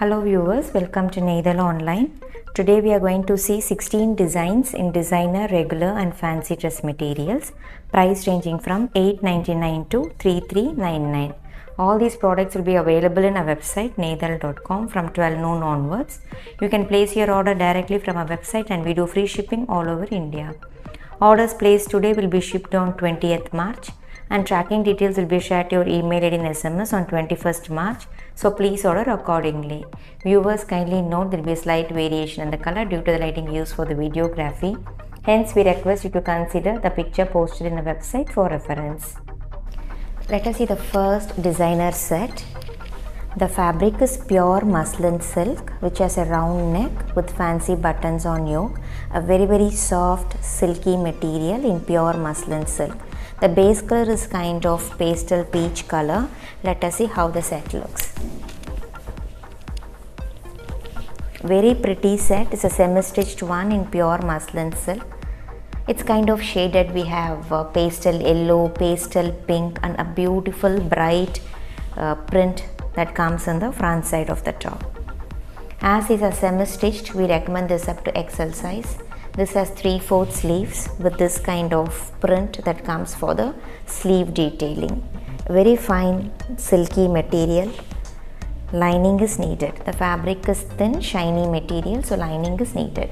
Hello viewers, welcome to Neidhal Online. Today we are going to see 16 designs in designer, regular and fancy dress materials. Price ranging from 8.99 to 33.99. All these products will be available in our website neidhal.com from 12 noon onwards. You can place your order directly from our website and we do free shipping all over India. Orders placed today will be shipped on 20th March and tracking details will be shared to your email ID and SMS on 21st March. So please order accordingly. Viewers kindly note there will be a slight variation in the color due to the lighting used for the videography. Hence we request you to consider the picture posted in the website for reference. Let us see the first designer set. The fabric is pure muslin silk which has a round neck with fancy buttons on yoke. A very very soft silky material in pure muslin silk. The base color is kind of pastel peach color. Let us see how the set looks. Very pretty set. It's a semi-stitched one in pure muslin silk. It's kind of shaded. We have uh, pastel yellow, pastel pink and a beautiful bright uh, print that comes on the front side of the top. As is a semi-stitched, we recommend this up to XL size. This has 3 4 sleeves with this kind of print that comes for the sleeve detailing. Very fine silky material. Lining is needed. The fabric is thin shiny material so lining is needed.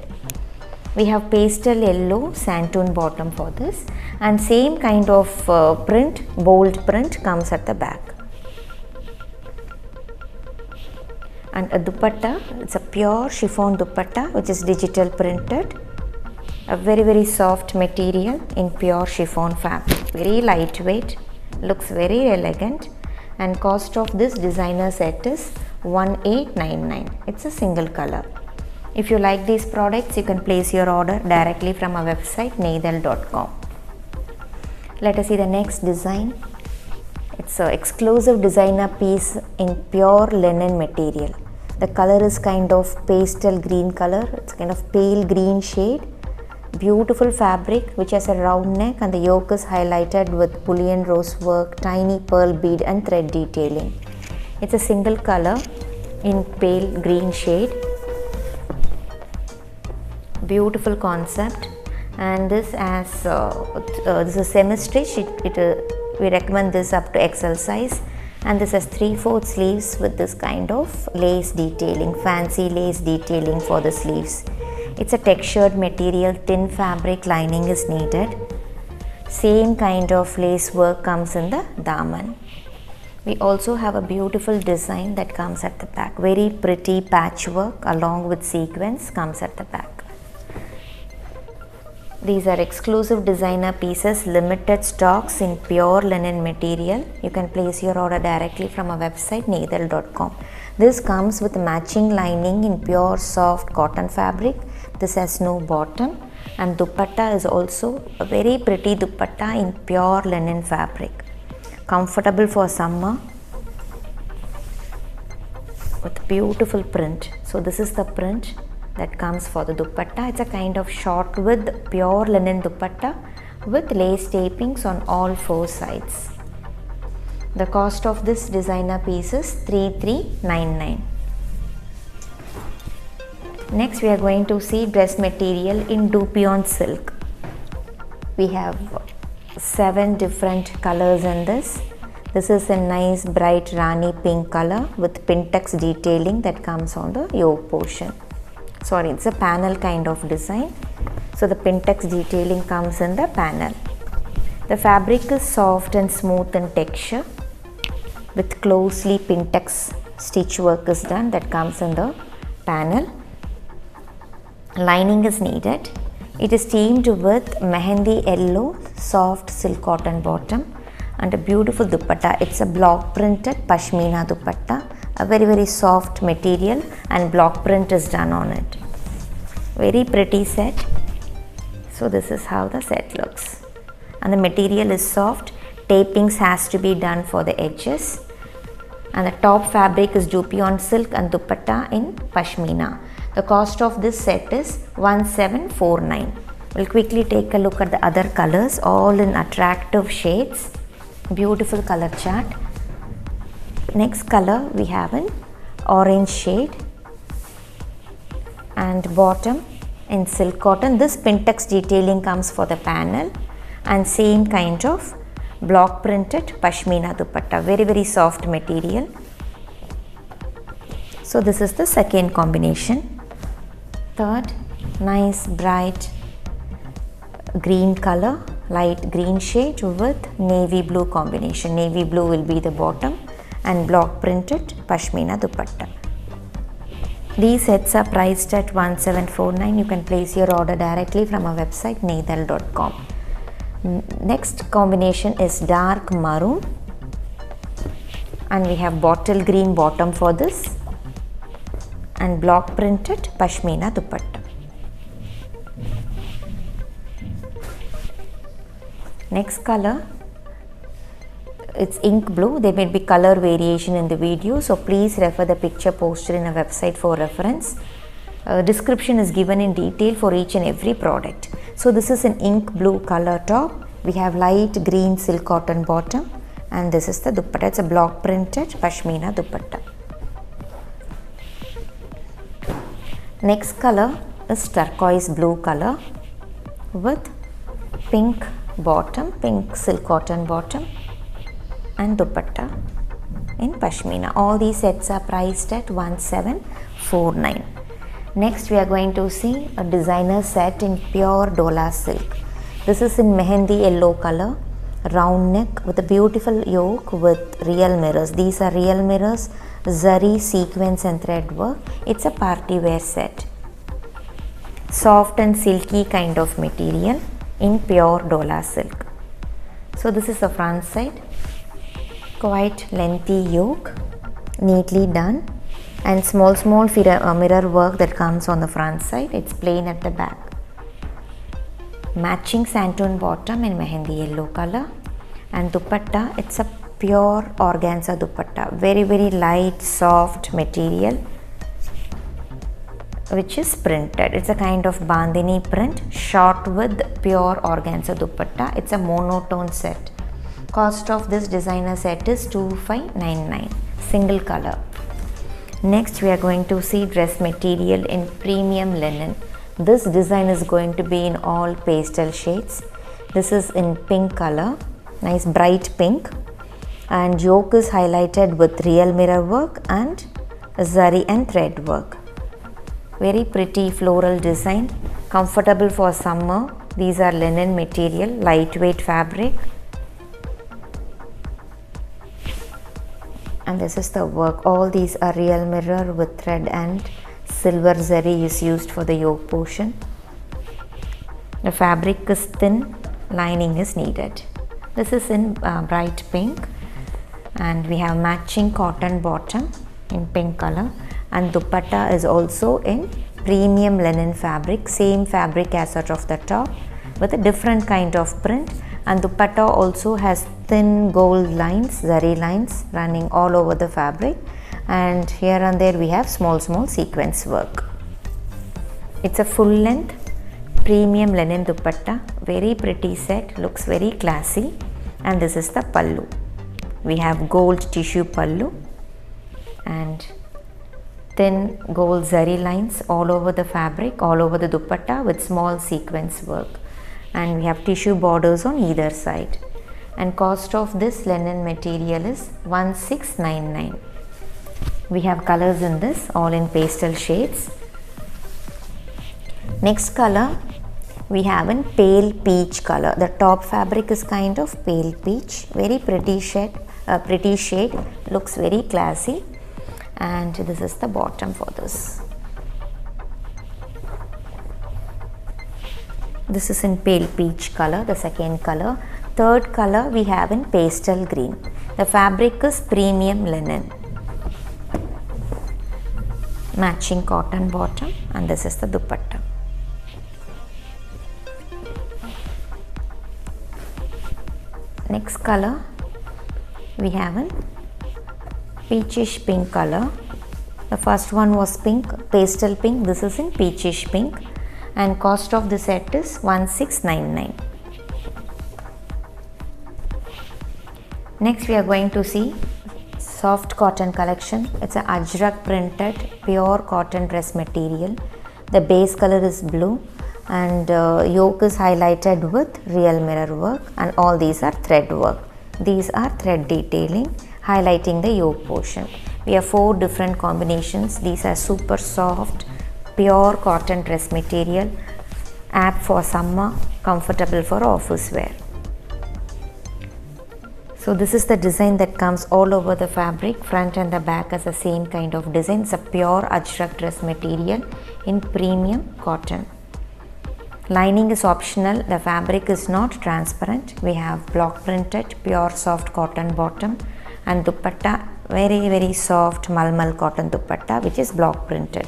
We have pastel yellow santoon bottom for this and same kind of uh, print bold print comes at the back. and a dupatta it's a pure chiffon dupatta which is digital printed a very very soft material in pure chiffon fabric. Very lightweight looks very elegant. And cost of this designer set is 1899 it's a single color. If you like these products you can place your order directly from our website neidhal.com let us see the next design. It's an exclusive designer piece in pure linen material. The color is kind of pastel green color. It's kind of pale green shade beautiful fabric which has a round neck and the yoke is highlighted with bullion rose work tiny pearl bead and thread detailing. It's a single color in pale green shade. Beautiful concept. And this as uh, uh, this is semi stitch it, it uh, we recommend this up to XL size. And this has 3 4 sleeves with this kind of lace detailing fancy lace detailing for the sleeves it's a textured material thin fabric lining is needed same kind of lace work comes in the daman we also have a beautiful design that comes at the back very pretty patchwork along with sequins comes at the back these are exclusive designer pieces, limited stocks in pure linen material. You can place your order directly from our website neidhal.com. This comes with matching lining in pure soft cotton fabric. This has no bottom and dupatta is also a very pretty dupatta in pure linen fabric. Comfortable for summer with beautiful print. So this is the print that comes for the dupatta. It's a kind of short with pure linen dupatta with lace tapings on all four sides. The cost of this designer piece is 3399. Next we are going to see dress material in Dupion silk. We have seven different colors in this. This is a nice bright rani pink color with pintex detailing that comes on the yoke portion. Sorry it's a panel kind of design. So the pintex detailing comes in the panel. The fabric is soft and smooth in texture. With closely pintex stitch work is done that comes in the panel lining is needed. It is teamed with mehendi yellow soft silk cotton bottom and a beautiful dupatta. It's a block printed pashmina dupatta a very very soft material and block print is done on it. Very pretty set. So this is how the set looks. And the material is soft. Tapings has to be done for the edges. And the top fabric is dupion silk and dupatta in pashmina the cost of this set is 1749 we'll quickly take a look at the other colors all in attractive shades beautiful color chart next color we have in orange shade and bottom in silk cotton. This Pintex detailing comes for the panel and same kind of block printed pashmina dupatta very very soft material. So this is the second combination. Third nice bright green color light green shade with navy blue combination. Navy blue will be the bottom and block printed pashmina dupatta. These sets are priced at 1749. You can place your order directly from our website neidhal.com. Next combination is dark maroon and we have bottle green bottom for this and block printed pashmina dupatta. Next color it's ink blue. There may be color variation in the video so please refer the picture posted in a website for reference. Uh, description is given in detail for each and every product. So this is an ink blue color top. We have light green silk cotton bottom and this is the dupatta. It's a block printed pashmina dupatta next color is turquoise blue color with pink bottom pink silk cotton bottom and dupatta in pashmina. All these sets are priced at 1749. Next we are going to see a designer set in pure Dola silk. This is in mehendi yellow color, round neck with a beautiful yoke with real mirrors. These are real mirrors, zari, sequence and thread work. It's a party wear set. Soft and silky kind of material in pure Dola silk. So this is the front side quite lengthy yoke neatly done and small small uh, mirror work that comes on the front side it's plain at the back matching santoon bottom in mehendi yellow color and dupatta it's a pure organza dupatta. Very very light soft material which is printed. It's a kind of bandhani print shot with pure organza dupatta. It's a monotone set. Cost of this designer set is 2599 single color. Next we are going to see dress material in premium linen. This design is going to be in all pastel shades. This is in pink color, nice bright pink and yoke is highlighted with real mirror work and zari and thread work. Very pretty floral design, comfortable for summer. These are linen material, lightweight fabric. And this is the work. All these are real mirror with thread and silver zari is used for the yoke portion. The fabric is thin lining is needed. This is in uh, bright pink and we have matching cotton bottom in pink color. And dupatta is also in premium linen fabric same fabric as sort of the top with a different kind of print. And dupatta also has thin gold lines zari lines running all over the fabric. And here and there we have small small sequence work. It's a full length premium linen dupatta. Very pretty set looks very classy. And this is the pallu we have gold tissue pallu and thin gold zari lines all over the fabric all over the dupatta with small sequence work. And we have tissue borders on either side. And cost of this linen material is 1699 we have colors in this all in pastel shades. Next color we have in pale peach color. The top fabric is kind of pale peach very pretty shade uh, pretty shade looks very classy and this is the bottom for this This is in pale peach color, the second color. Third color we have in pastel green. The fabric is premium linen. Matching cotton bottom and this is the dupatta. Next color we have in peachish pink color. The first one was pink, pastel pink. This is in peachish pink and cost of the set is 1699. Next we are going to see soft cotton collection it's a ajrak printed pure cotton dress material the base color is blue and uh, yoke is highlighted with real mirror work and all these are thread work these are thread detailing highlighting the yoke portion. We have four different combinations. These are super soft pure cotton dress material apt for summer comfortable for office wear. So this is the design that comes all over the fabric. Front and the back has the same kind of design. It's a pure ajrak dress material in premium cotton lining is optional. The fabric is not transparent. We have block printed pure soft cotton bottom and dupatta very very soft malmal cotton dupatta which is block printed.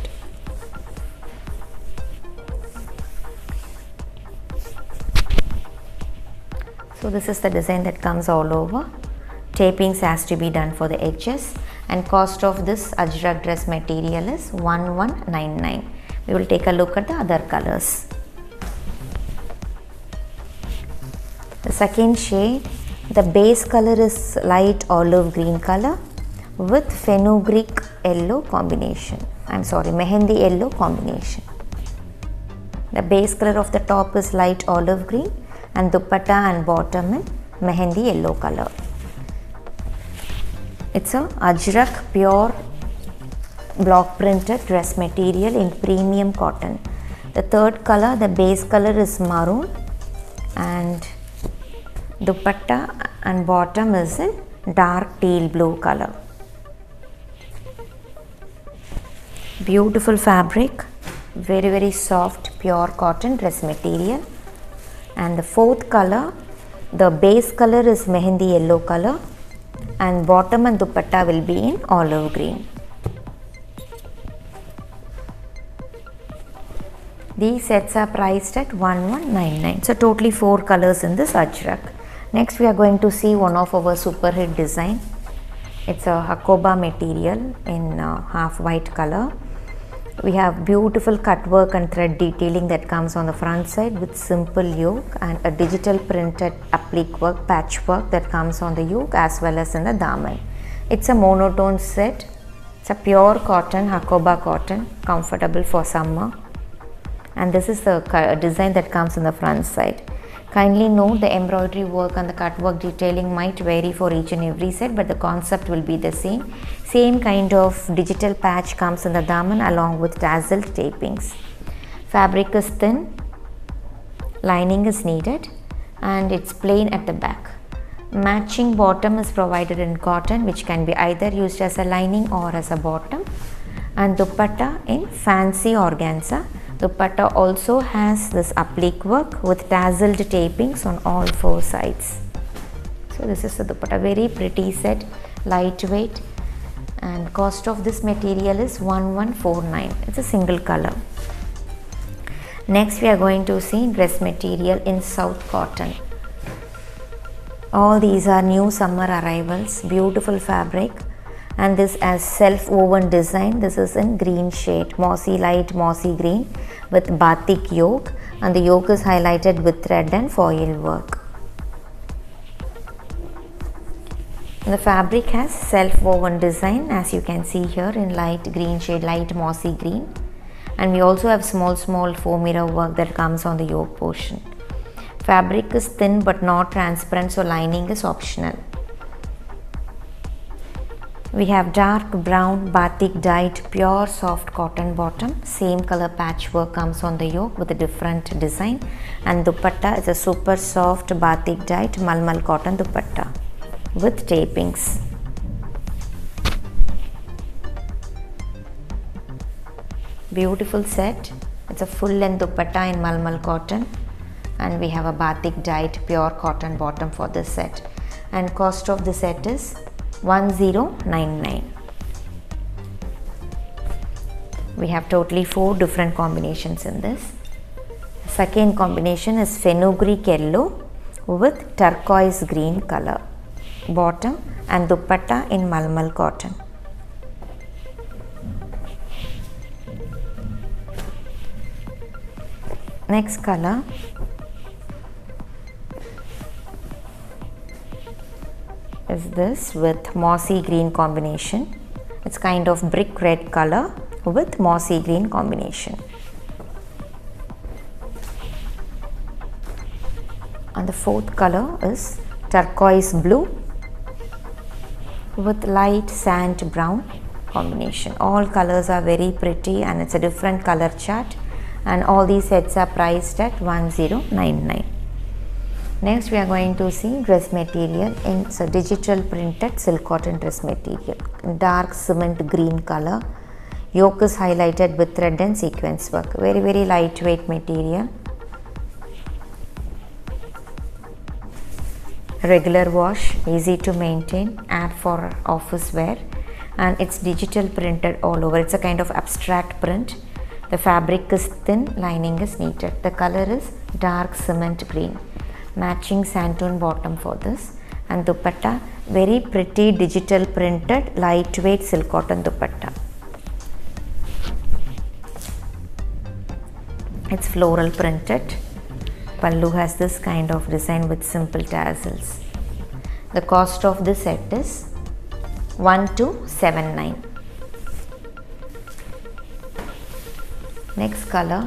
So this is the design that comes all over. Tapings has to be done for the edges. And cost of this ajrak dress material is 1199 we will take a look at the other colors second shade. The base color is light olive green color with fenugreek yellow combination. I'm sorry mehendi yellow combination. The base color of the top is light olive green and dupatta and bottom in mehendi yellow color. It's a ajrak pure block printed dress material in premium cotton. The third color the base color is maroon and dupatta and bottom is in dark teal blue color. Beautiful fabric very very soft pure cotton dress material. And the fourth color the base color is mehendi yellow color. And bottom and dupatta will be in olive green. These sets are priced at 1199 so totally four colors in this ajrak next we are going to see one of our super hit design. It's a hakoba material in uh, half white color. We have beautiful cut work and thread detailing that comes on the front side with simple yoke and a digital printed applique work patchwork that comes on the yoke as well as in the daman it's a monotone set. It's a pure cotton hakoba cotton comfortable for summer. And this is the design that comes on the front side kindly note the embroidery work and the cut work detailing might vary for each and every set but the concept will be the same. Same kind of digital patch comes in the daman along with tassel tapings. Fabric is thin lining is needed and it's plain at the back. Matching bottom is provided in cotton which can be either used as a lining or as a bottom. And dupatta in fancy organza dupatta also has this applique work with tasselled tapings on all four sides. So this is the dupatta. Very pretty set lightweight and cost of this material is 1149 it's a single color. Next we are going to see dress material in south cotton. All these are new summer arrivals beautiful fabric and this as self woven design this is in green shade mossy light mossy green with batik yoke. And the yoke is highlighted with thread and foil work. The fabric has self woven design as you can see here in light green shade light mossy green. And we also have small small foam mirror work that comes on the yoke portion. Fabric is thin but not transparent so lining is optional we have dark brown batik dyed pure soft cotton bottom. Same color patchwork comes on the yoke with a different design. And dupatta is a super soft batik dyed malmal cotton dupatta with tapings. Beautiful set. It's a full length dupatta in malmal cotton. And we have a batik dyed pure cotton bottom for this set. And cost of the set is 1099 we have totally four different combinations in this. Second combination is fenugreek yellow with turquoise green color bottom and dupatta in malmal cotton. Next color is this with mossy green combination. It's kind of brick red color with mossy green combination. And the fourth color is turquoise blue with light sand brown combination. All colors are very pretty and it's a different color chart and all these sets are priced at 1099. Next we are going to see dress material in a digital printed silk cotton dress material dark cement green color. Yoke is highlighted with thread and sequence work. Very very lightweight material. Regular wash, easy to maintain, apt for office wear and it's digital printed all over. It's a kind of abstract print. The fabric is thin, lining is knitted. The color is dark cement green. Matching santoon bottom for this and dupatta very pretty digital printed lightweight silk cotton dupatta. It's floral printed. Pallu has this kind of design with simple tassels. The cost of this set is 1279. Next color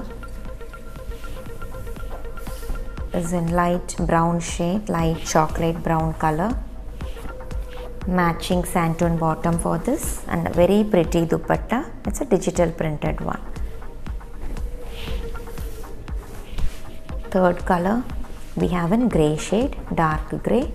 is in light brown shade, light chocolate brown color. Matching santoon bottom for this and a very pretty dupatta. It's a digital printed one. Third color we have in grey shade, dark grey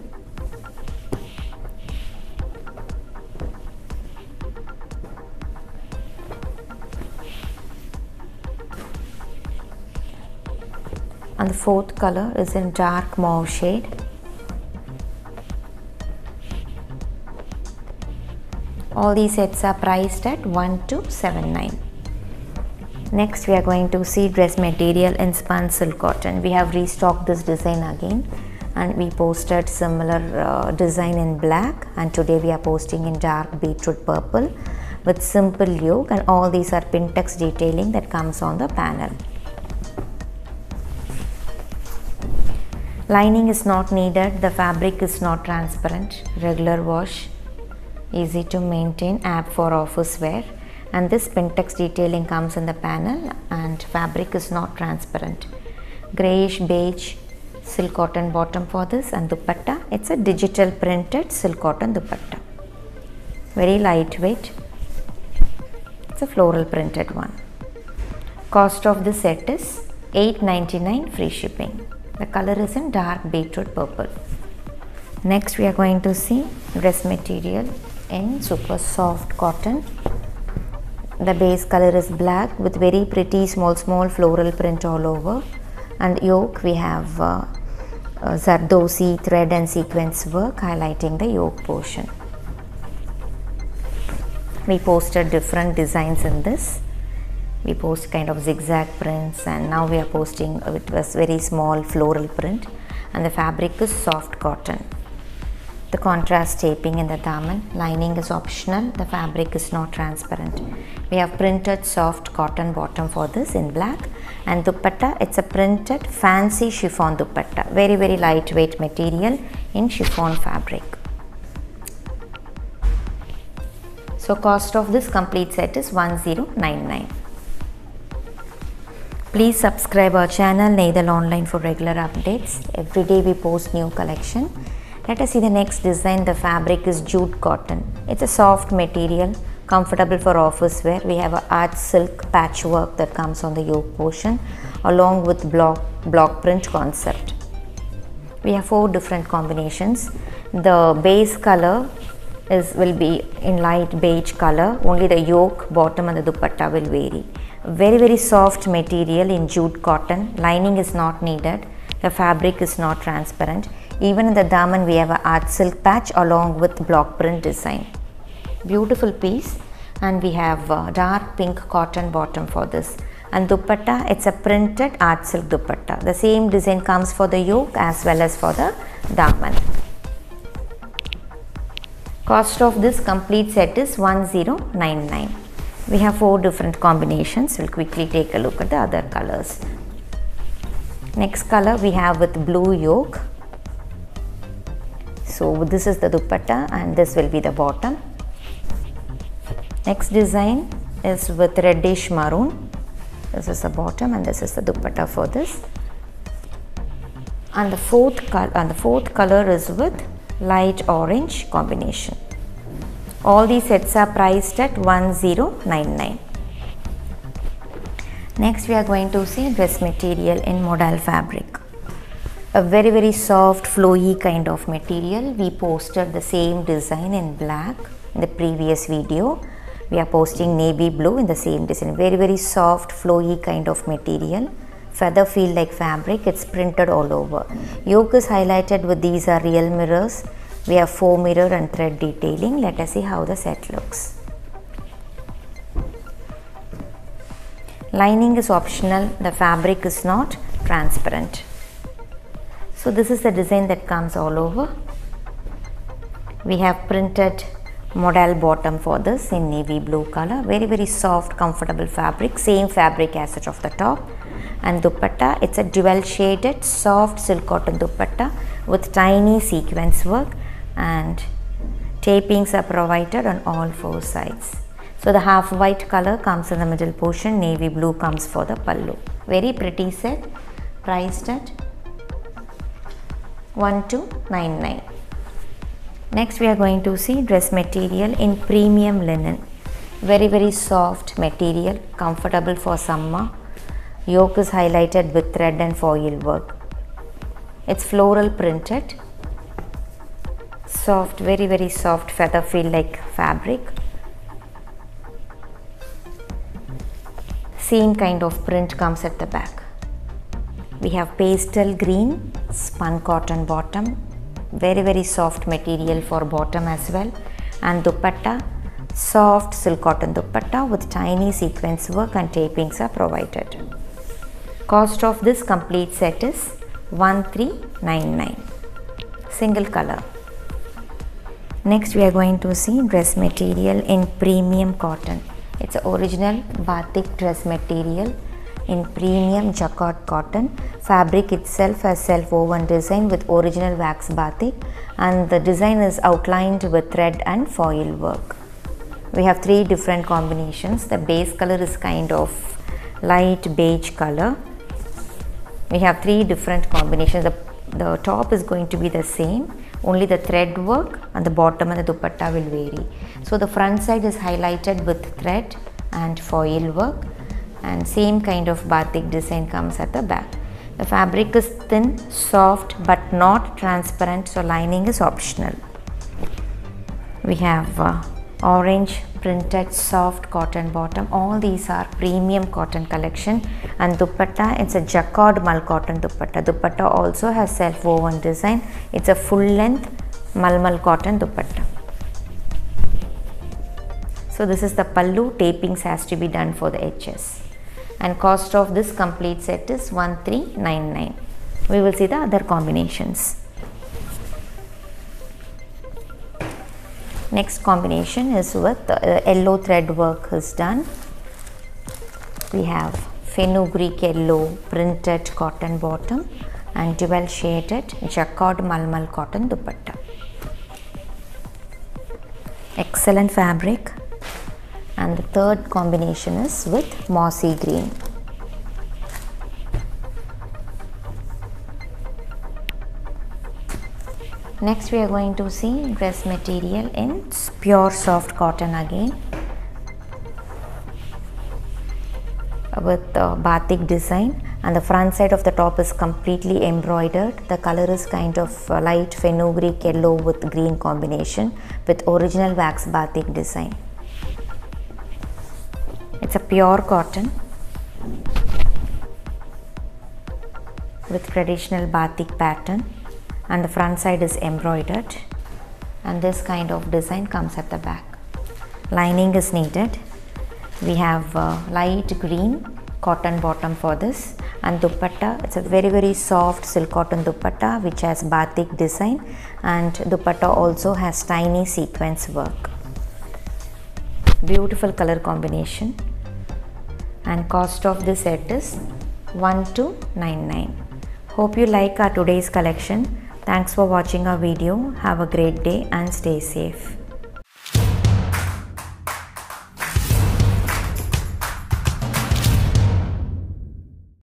and the fourth color is in dark mauve shade. All these sets are priced at 1279 next we are going to see dress material in spun silk cotton. We have restocked this design again and we posted similar uh, design in black and today we are posting in dark beetroot purple with simple yoke and all these are pintex detailing that comes on the panel Lining is not needed, the fabric is not transparent, regular wash, easy to maintain, app for office wear and this Pintex detailing comes in the panel and fabric is not transparent. Grayish beige silk cotton bottom for this and dupatta, it's a digital printed silk cotton dupatta. Very lightweight, it's a floral printed one. Cost of the set is 8.99 free shipping. The color is in dark beetroot purple. Next we are going to see dress material in super soft cotton. The base color is black with very pretty small small floral print all over and yoke we have uh, uh, Zardosi thread and sequence work highlighting the yoke portion. We posted different designs in this we post kind of zigzag prints and now we are posting it was very small floral print. And the fabric is soft cotton. The contrast taping in the daman lining is optional. The fabric is not transparent. We have printed soft cotton bottom for this in black. And dupatta it's a printed fancy chiffon dupatta. Very very lightweight material in chiffon fabric. So cost of this complete set is 1099 Please subscribe our channel Neidhal Online for regular updates. Every day we post new collection. Let us see the next design. The fabric is jute cotton. It's a soft material, comfortable for office wear. We have a art silk patchwork that comes on the yoke portion along with block, block print concept. We have four different combinations. The base color is will be in light beige color. Only the yoke, bottom and the dupatta will vary very very soft material in jute cotton. Lining is not needed. The fabric is not transparent. Even in the daman we have a art silk patch along with block print design. Beautiful piece. And we have uh, dark pink cotton bottom for this. And dupatta it's a printed art silk dupatta. The same design comes for the yoke as well as for the daman cost of this complete set is 1099 we have four different combinations we'll quickly take a look at the other colors next color we have with blue yoke So this is the dupatta and this will be the bottom. Next design is with reddish maroon. This is the bottom and this is the dupatta for this. And the fourth color and the fourth color is with light orange combination. All these sets are priced at 1099. Next we are going to see dress material in modal fabric. A very very soft flowy kind of material. We posted the same design in black in the previous video. We are posting navy blue in the same design. Very very soft flowy kind of material. Feather feel like fabric. It's printed all over. Yoke is highlighted with these are real mirrors. We have four mirror and thread detailing. Let us see how the set looks. Lining is optional, the fabric is not transparent. So this is the design that comes all over. We have printed modal bottom for this in navy blue color. Very very soft comfortable fabric, same fabric as that of the top. And dupatta, it's a dual shaded soft silk cotton dupatta with tiny sequence work and tapings are provided on all four sides. So the half white color comes in the middle portion, navy blue comes for the pallu. Very pretty set, priced at 1299. Next we are going to see dress material in premium linen. Very very soft material, comfortable for summer. Yoke is highlighted with thread and foil work. It's floral printed. Soft, very very soft feather feel like fabric. same kind of print comes at the back. We have pastel green spun cotton bottom, very very soft material for bottom as well and dupatta, soft silk cotton dupatta with tiny sequence work and tapings are provided. Cost of this complete set is 1399 single color. Next we are going to see dress material in premium cotton. It's original batik dress material in premium jacquard cotton. Fabric itself has self-woven design with original wax batik and the design is outlined with thread and foil work. We have three different combinations. The base color is kind of light beige color. We have three different combinations. The, the top is going to be the same only the thread work and the bottom and the dupatta will vary. So the front side is highlighted with thread and foil work and same kind of batik design comes at the back. The fabric is thin, soft but not transparent so lining is optional. We have uh, orange printed soft cotton bottom. All these are premium cotton collection. And dupatta it's a jacquard mull cotton dupatta. Dupatta also has self woven design. It's a full length malmal cotton dupatta. So this is the pallu. Tapings has to be done for the edges. And cost of this complete set is 1399 we will see the other combinations Next combination is with uh, yellow thread work is done. We have fenugreek yellow printed cotton bottom and dual shaded jacquard malmal cotton dupatta. Excellent fabric and the third combination is with mossy green. Next we are going to see dress material in pure soft cotton again with the batik design and the front side of the top is completely embroidered. The color is kind of uh, light fenugreek yellow with green combination with original wax batik design. It's a pure cotton with traditional batik pattern and the front side is embroidered. And this kind of design comes at the back. Lining is needed. We have uh, light green cotton bottom for this. And dupatta it's a very very soft silk cotton dupatta which has batik design. And dupatta also has tiny sequence work. Beautiful color combination. And cost of this set is 1299 hope you like our today's collection Thanks for watching our video. Have a great day and stay safe.